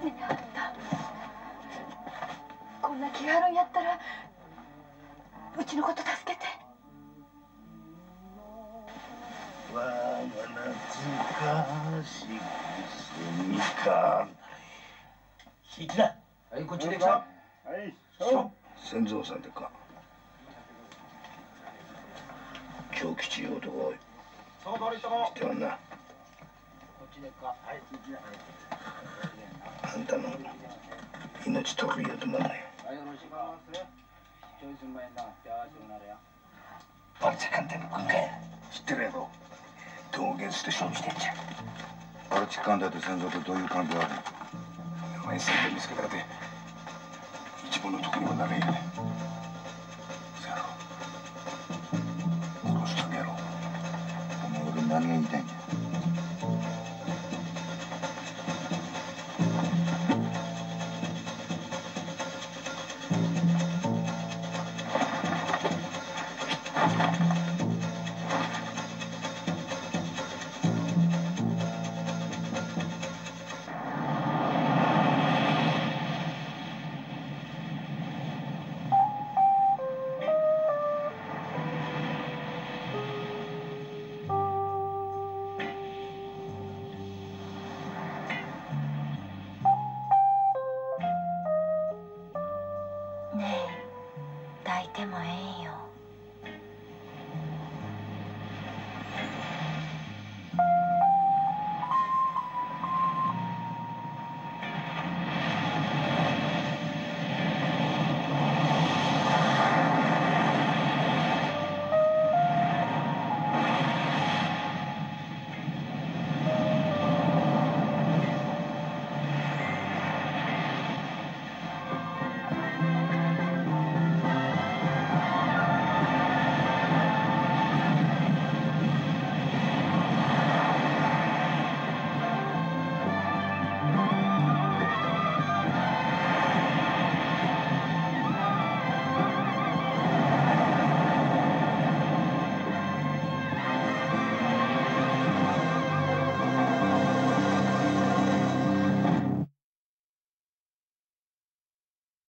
手にあった。こんな気軽にやったらうちのこと助けて。わが懐かしいすみか引きだはいこっちではいさんでか。長吉男おいそこてはんな。あんたの命取るよろしくお願い？しますちょいすんまへん。なじゃあそうなるやバルチャ艦隊の軍艦や知ってるやろ？桃源して勝負してんじゃん。バルチと戦争とどういう関係がある？お前戦闘見つけたらて一番の得にもなれんやね抱いてもええんよ。